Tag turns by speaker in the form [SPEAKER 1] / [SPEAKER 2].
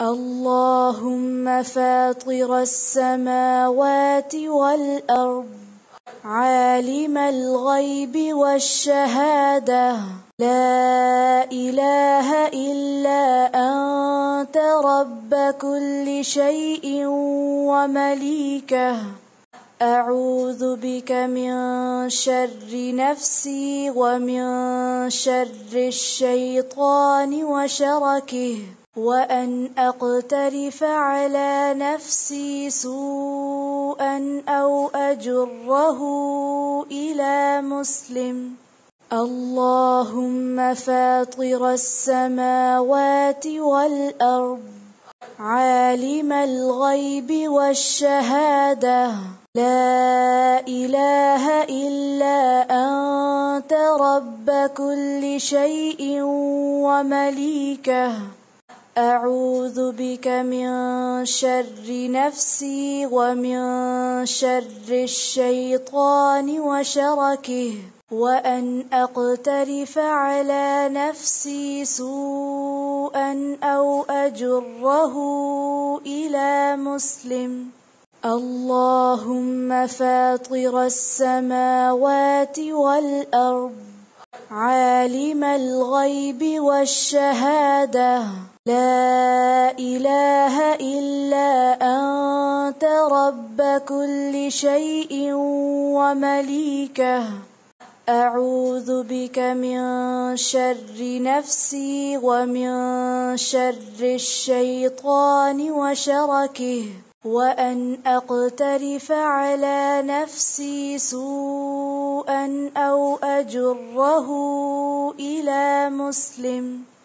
[SPEAKER 1] اللهم فاطر السماوات والأرض عالم الغيب والشهادة. لا إله إلا أنت رب كل شيء ومليكه. أعوذ بك من شر نفسي ومن شر الشيطان وشركه. وأن أقترف على نفسي سوءا أو أجره إلى مسلم. اللهم فاطر السماوات والأرض عالم الغيب والشهادة. لا إله إلا أنت رب كل شيء ومليكه. أعوذ بك من شر نفسي ومن شر الشيطان وشركه وأن أقترف على نفسي سوءا أو أجره إلى مسلم. اللهم فاطر السماوات والأرض عالم الغيب والشهادة. لا إله إلا أنت رب كل شيء ومليكه. أعوذ بك من شر نفسي ومن شر الشيطان وشركه وأن أقترف على نفسي سوءا أو أجره إلى مسلم.